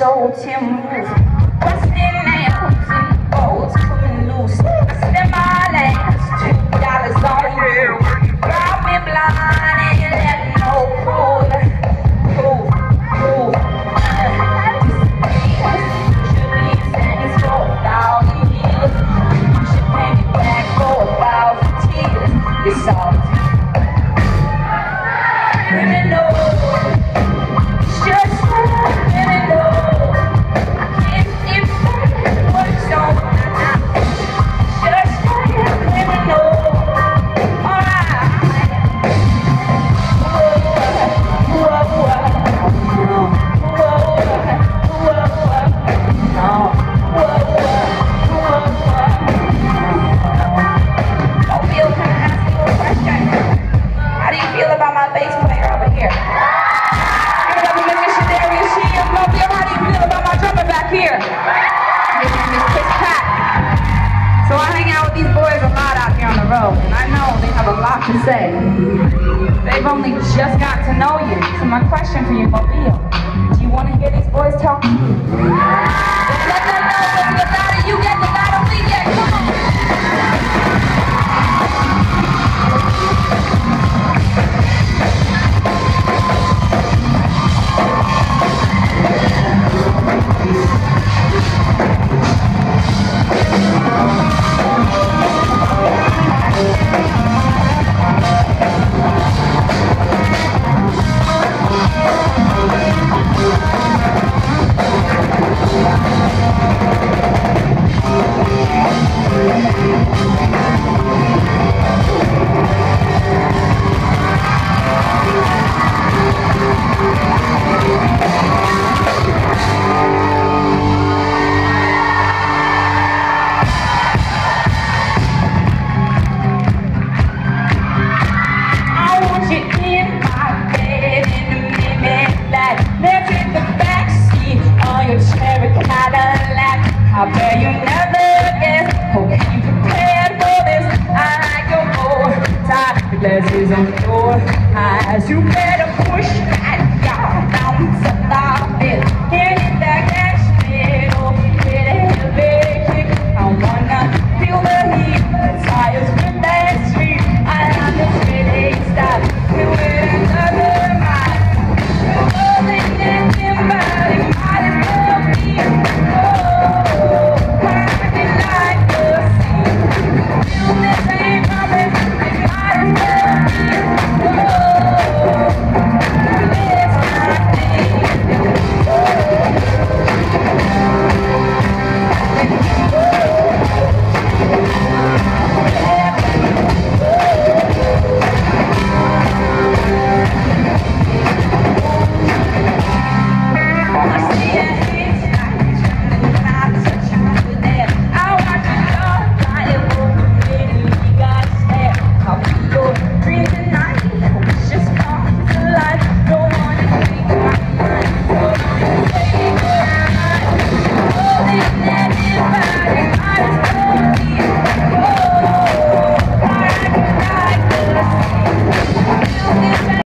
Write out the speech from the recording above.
So Tim Roof. Busting out and bolts coming loose. These boys a lot out here on the road, and I know they have a lot to say. They've only just got to know you, so my question for you, Mobile, glasses on your eyes. You better push